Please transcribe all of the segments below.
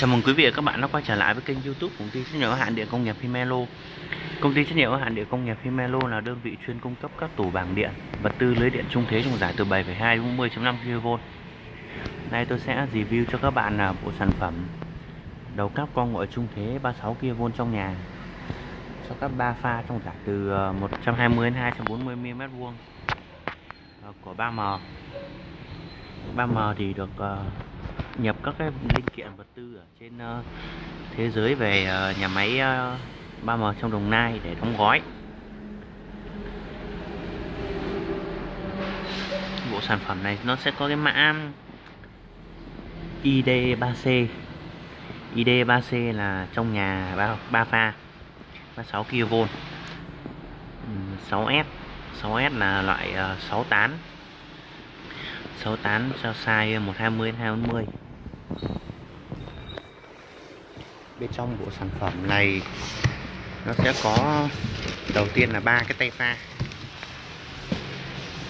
Chào mừng quý vị và các bạn đã quay trở lại với kênh YouTube của công ty trách nhiệm hữu hạn điện công nghiệp Himelo. Công ty trách nhiệm hữu hạn điện công nghiệp Himelo là đơn vị chuyên cung cấp các tủ bảng điện, vật tư lưới điện trung thế trong giải từ 7,2 đến 10.5 kV. Nay tôi sẽ review cho các bạn là bộ sản phẩm đầu cáp con ngoại trung thế 36 kV trong nhà cho các ba pha trong giải từ à, 120 đến 240 mm vuông à, của 3M. 3M thì được à, nhập các cái linh kiện vật tư ở trên uh, thế giới về uh, nhà máy ờ, uh, 3M trong Đồng Nai để đóng gói. Bộ sản phẩm này nó sẽ có cái mã ID3C. ID3C là trong nhà 3, 3 pha 36 kV. 6S 6S là loại uh, 6 tán 6 tán cho size 120 240 bên trong bộ sản phẩm này nó sẽ có đầu tiên là ba cái tay pha.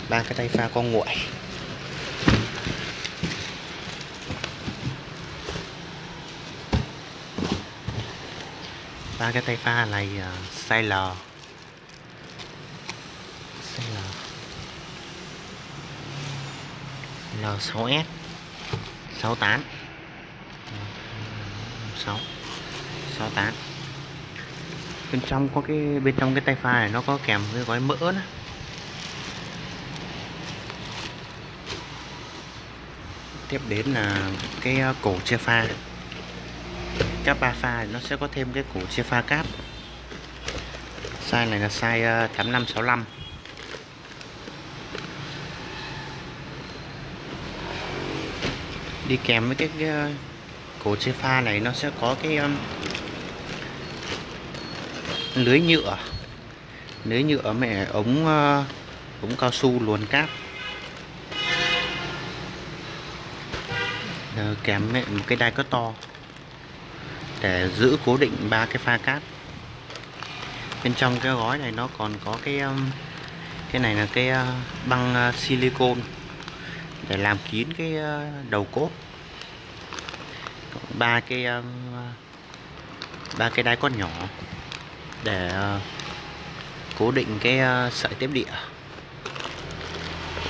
Ba cái tay pha con nguội. Ba cái tay pha này uh, size L. Size L. L6S 68 6 68 bên trong có cái bên trong cái tay pha này nó có kèm với gói mỡ nữa. Tiếp đến là cái à, cổ chia pha. Các ba pha nó sẽ có thêm cái cổ chia pha cáp. Size này là size à, 8565 đi kèm với cái, cái cổ chế pha này nó sẽ có cái um, lưới nhựa. Lưới nhựa mẹ ống uh, ống cao su luồn cáp. Rồi, kèm mẹ một cái đai cất to để giữ cố định ba cái pha cát. bên trong cái gói này nó còn có cái um, cái này là cái uh, băng uh, silicon để làm kín cái uh, đầu cốt ba cái um, ba cái đai con nhỏ để ờ, cố định cái ờ, sợi tiếp địa.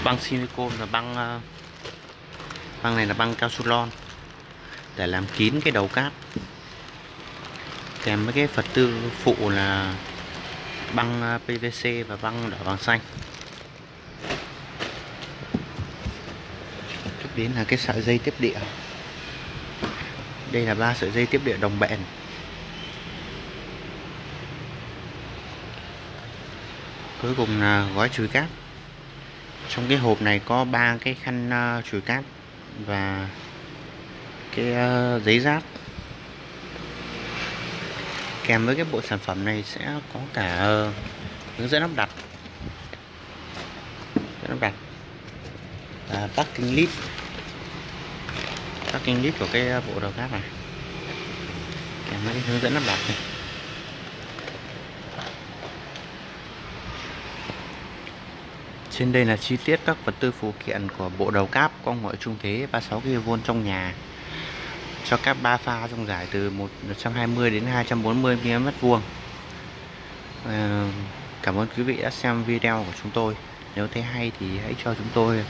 Băng silicon và băng ờ, băng này là băng cao su lon để làm kín cái đầu cáp. Kèm với cái vật tư phụ là băng PVC và băng đỏ vàng xanh. Tiếp đến là cái sợi dây tiếp địa đây là ba sợi dây tiếp địa đồng bẹn cuối cùng là gói chùi cáp. Trong cái hộp này có ba cái khăn ờ, chùi cáp và cái ờ, giấy ráp kèm với cái bộ sản phẩm này sẽ có cả hướng dẫn lắp đặt. Lắp đặt và packing list các kinh list của cái bộ đầu cáp này kèm với cái hướng dẫn lắp đặt này trên đây là chi tiết các vật tư phụ kiện của bộ đầu cáp con ngoại trung thế 36 kV trong nhà cho các ba pha trong giải từ 120 đến 240 mm vuông. Ờ, cảm ơn quý vị đã xem video của chúng tôi. Nếu thấy hay thì hãy cho chúng tôi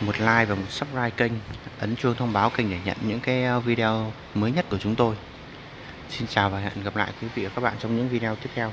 một like và một subscribe kênh, ấn chuông thông báo kênh để nhận những cái ờ, video mới nhất của chúng tôi. Xin chào và hẹn gặp lại quý vị và các bạn trong những video tiếp theo.